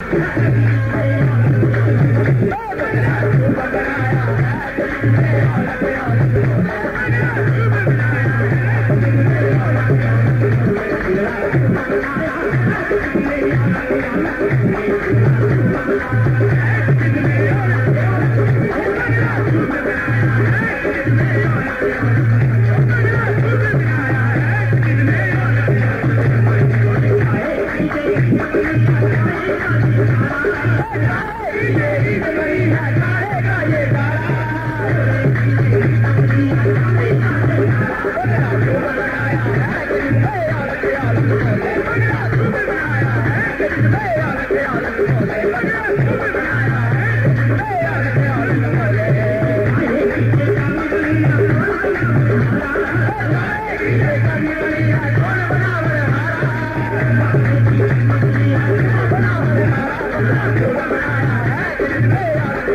I'm आल भे Hey,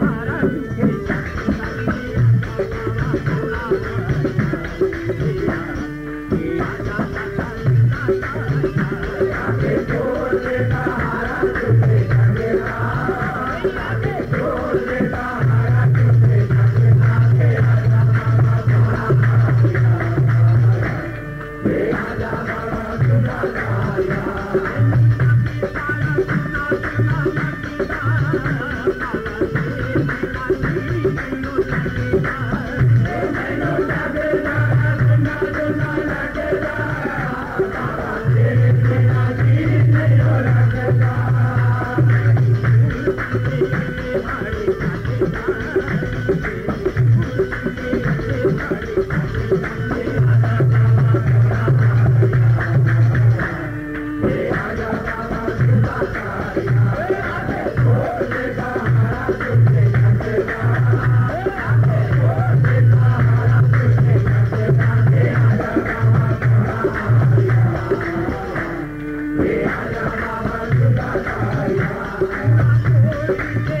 birthday.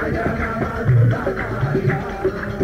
Jaya Madhukara